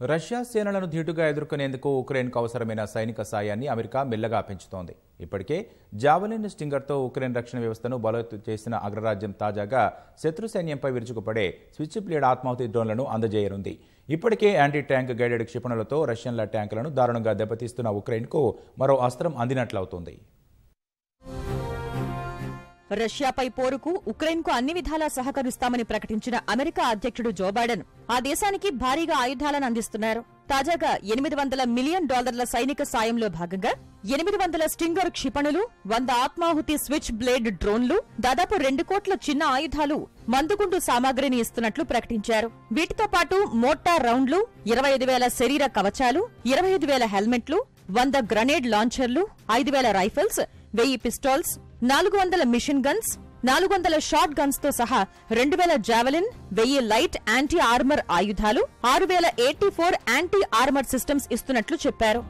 Russia సేనలను ధీటుగా ఎదుర్కొనేందుకు ఉక్రెయిన్కు అవసరమైన సైనిక సాయాన్ని అమెరికా మెల్లగా పెంచుతోంది. ఇప్పటికే జావలిన్ స్టింగర్తో ఉక్రెయిన్ రక్షణ వ్యవస్థను బలోపేతం చేసిన అగ్రరాజ్యం తాజాగా శత్రు సైన్యంపై విరుచుకుపడే స్విచ్ బ్లేడ్ ఆత్మాహుతి డ్రోన్లను అందజేయనుంది. ఇప్పటికే యాంటీ ట్యాంక్ గైడెడ్ క్షిపణులతో రష్యన్ల ట్యాంకులను దారుణంగా దెబ్బతీస్తున్న ఉక్రెయిన్కు మరో అస్త్రం అందినట్లవుతోంది. రష్యాపై పోరుకు ఉక్రెయిన్కు అన్ని విధాలా సహకరిస్తామని ప్రకటించిన అమెరికా అధ్యక్షుడు జో బైడెన్ ఆ దేశానికి భారీగా ఆయుధాలను అందిస్తున్నారు. తాజాగా ఎనిమిది వందల మిలియన్ డాలర్ల సైనిక సాయంలో భాగంగా ఎనిమిది వందల స్టింగర్ క్షిపణులు వంద ఆత్మాహుతి స్విచ్ బ్లేడ్ డ్రోన్లు దాదాపు రెండు కోట్ల చిన్న ఆయుధాలు మందుగుండు సామాగ్రిని ఇస్తున్నట్లు ప్రకటించారు. వీటితో పాటు మోటార్ రౌండ్లు ఇరవై ఐదు వేల శరీర కవచాలు ఇరవై ఐదు వేల హెల్మెట్లు వంద గ్రనేడ్ లాంచర్లు ఐదు వేల రైఫిల్స్ వెయ్యి పిస్టాల్స్ నాలుగు వందల మిషన్ గన్స్ నాలుగు వందల షార్ట్ గన్స్తో సహా రెండు వేల జావెలిన్ వెయ్యి లైట్ యాంటీ ఆర్మర్ ఆయుధాలు ఆరు వేల eighty four anti armour systems ఇస్తున్నట్లు చెప్పారు.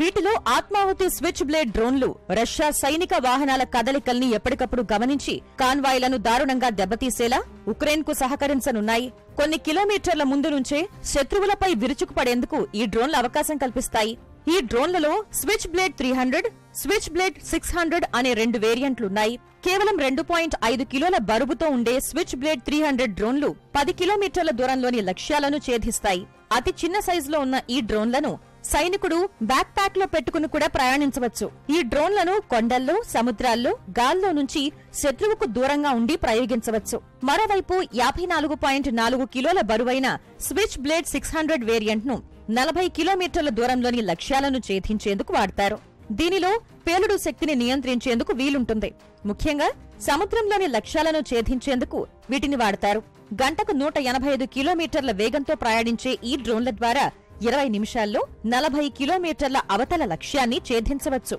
వీటిలో ఆత్మాహుతి స్విచ్ బ్లేడ్ డ్రోన్లు రష్యా సైనిక వాహనాల కదలికల్ని ఎప్పటికప్పుడు గమనించి కాన్వాయ్లను దారుణంగా దెబ్బతీసేలా ఉక్రెయిన్కు సహకరించనున్నాయి. కొన్ని కిలోమీటర్ల ముందు నుంచే శత్రువులపై విరుచుకుపడేందుకు ఈ డ్రోన్లు అవకాశం కల్పిస్తాయి. ఈ డ్రోన్లలో Switchblade three hundred Switchblade six hundred అనే రెండు వేరియంట్లున్నాయి. కేవలం రెండు పాయింట్ ఐదు కిలోల బరువుతో ఉండే స్విచ్ బ్లేడ్ త్రీ హండ్రెడ్ డ్రోన్లు పది కిలోమీటర్ల దూరంలోని లక్ష్యాలను ఛేదిస్తాయి. అతి చిన్న సైజులో ఉన్న ఈ డ్రోన్లను సైనికుడు బ్యాక్ ప్యాక్లో పెట్టుకుని కూడా ప్రయాణించవచ్చు. ఈ డ్రోన్లను కొండల్లో సముద్రాల్లో గాల్లో నుంచి శత్రువుకు దూరంగా ఉండి ప్రయోగించవచ్చు. మరోవైపు యాభై నాలుగు పాయింట్ నాలుగు కిలోల బరువైన స్విచ్ బ్లేడ్ సిక్స్ హండ్రెడ్ వేరియంట్ను నలభై కిలోమీటర్ల దూరంలోని లక్ష్యాలను ఛేదించేందుకు వాడతారు. దీనిలో పేలుడు శక్తిని నియంత్రించేందుకు వీలుంటుంది. ముఖ్యంగా సముద్రంలోని లక్ష్యాలను ఛేదించేందుకు వీటిని వాడతారు. గంటకు నూట ఎనభై ఐదు కిలోమీటర్ల వేగంతో ప్రయాణించే ఈ డ్రోన్ల ద్వారా ఇరవై నిమిషాల్లో నలభై కిలోమీటర్ల అవతల లక్ష్యాన్ని ఛేదించవచ్చు.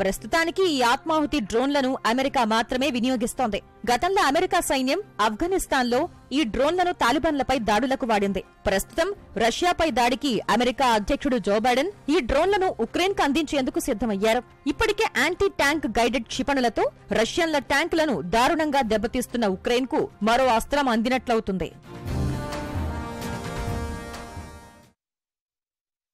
ప్రస్తుతానికి ఈ ఆత్మాహుతి డ్రోన్లను అమెరికా మాత్రమే వినియోగిస్తోంది. గతంలో అమెరికా సైన్యం ఆఫ్ఘనిస్తాన్లో ఈ డ్రోన్లను తాలిబాన్లపై దాడులకు వాడింది. ప్రస్తుతం రష్యాపై దాడికి అమెరికా అధ్యక్షుడు జో బైడెన్ ఈ డ్రోన్లను ఉక్రెయిన్కు అందించేందుకు సిద్ధమయ్యారు. ఇప్పటికే యాంటీ ట్యాంక్ గైడెడ్ క్షిపణులతో రష్యన్ల ట్యాంకులను దారుణంగా దెబ్బతీస్తున్న ఉక్రెయిన్కు మరో అస్త్రం అందినట్లవుతుంది.